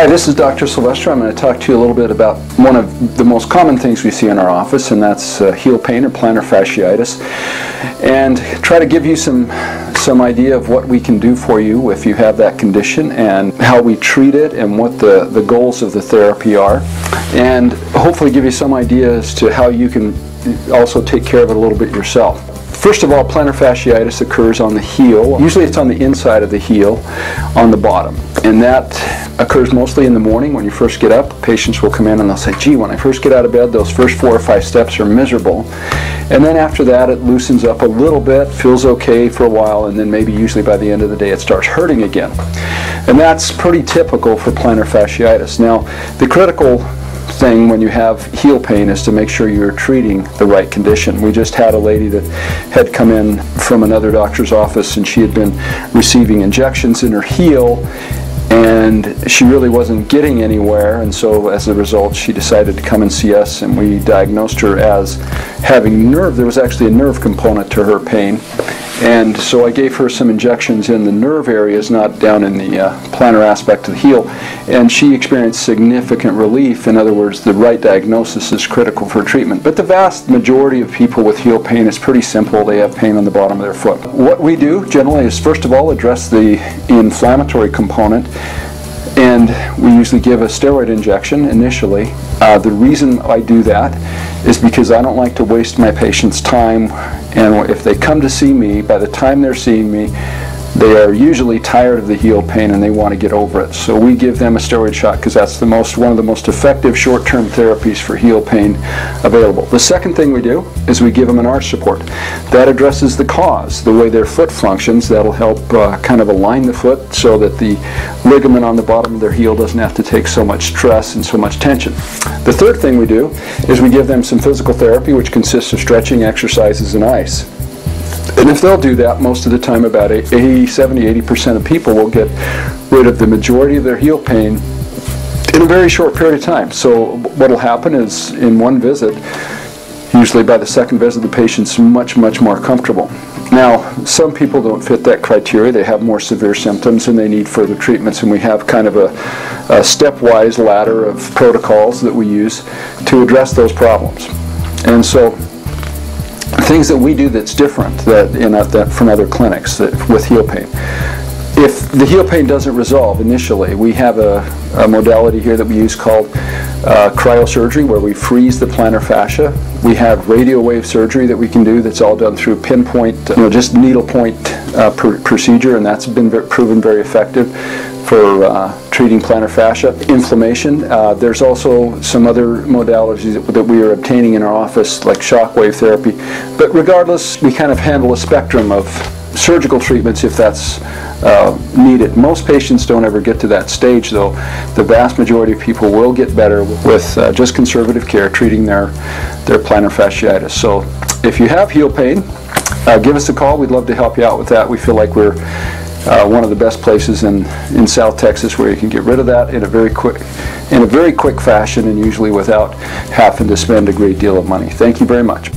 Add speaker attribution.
Speaker 1: Hi, this is Dr. Silvester. I'm going to talk to you a little bit about one of the most common things we see in our office, and that's uh, heel pain or plantar fasciitis, and try to give you some some idea of what we can do for you if you have that condition and how we treat it and what the, the goals of the therapy are, and hopefully give you some idea as to how you can also take care of it a little bit yourself. First of all, plantar fasciitis occurs on the heel. Usually it's on the inside of the heel, on the bottom. And that occurs mostly in the morning when you first get up. Patients will come in and they'll say, gee, when I first get out of bed, those first four or five steps are miserable. And then after that, it loosens up a little bit, feels okay for a while, and then maybe usually by the end of the day, it starts hurting again. And that's pretty typical for plantar fasciitis. Now, the critical thing when you have heel pain is to make sure you're treating the right condition. We just had a lady that had come in from another doctor's office and she had been receiving injections in her heel and she really wasn't getting anywhere and so as a result she decided to come and see us and we diagnosed her as having nerve there was actually a nerve component to her pain and so I gave her some injections in the nerve areas, not down in the uh, plantar aspect of the heel, and she experienced significant relief. In other words, the right diagnosis is critical for treatment. But the vast majority of people with heel pain is pretty simple. They have pain on the bottom of their foot. What we do generally is first of all address the inflammatory component and we usually give a steroid injection initially. Uh, the reason I do that is because I don't like to waste my patients' time, and if they come to see me, by the time they're seeing me, they are usually tired of the heel pain and they want to get over it. So we give them a steroid shot because that's the most one of the most effective short-term therapies for heel pain available. The second thing we do is we give them an arch support. That addresses the cause, the way their foot functions. That'll help uh, kind of align the foot so that the ligament on the bottom of their heel doesn't have to take so much stress and so much tension. The third thing we do is we give them some physical therapy which consists of stretching exercises and ice. And if they'll do that, most of the time, about 80, 70, 80% of people will get rid of the majority of their heel pain in a very short period of time. So what will happen is in one visit, usually by the second visit, the patient's much, much more comfortable. Now, some people don't fit that criteria. They have more severe symptoms and they need further treatments, and we have kind of a, a stepwise ladder of protocols that we use to address those problems. And so things that we do that's different that, in that from other clinics that, with heel pain. If the heel pain doesn't resolve initially, we have a, a modality here that we use called uh, cryosurgery where we freeze the plantar fascia. We have radio wave surgery that we can do that's all done through pinpoint, you know, just needle point uh, pr procedure and that's been proven very effective for uh, treating plantar fascia inflammation. Uh, there's also some other modalities that, that, we are obtaining in our office, like shockwave therapy. But regardless, we kind of handle a spectrum of surgical treatments if that's uh, needed. Most patients don't ever get to that stage, though. The vast majority of people will get better with uh, just conservative care treating their, their plantar fasciitis. So if you have heel pain, uh, give us a call. We'd love to help you out with that. We feel like we're uh, one of the best places in, in South Texas where you can get rid of that in a very quick in a very quick fashion and usually without having to spend a great deal of money. Thank you very much.